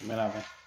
Primera vez.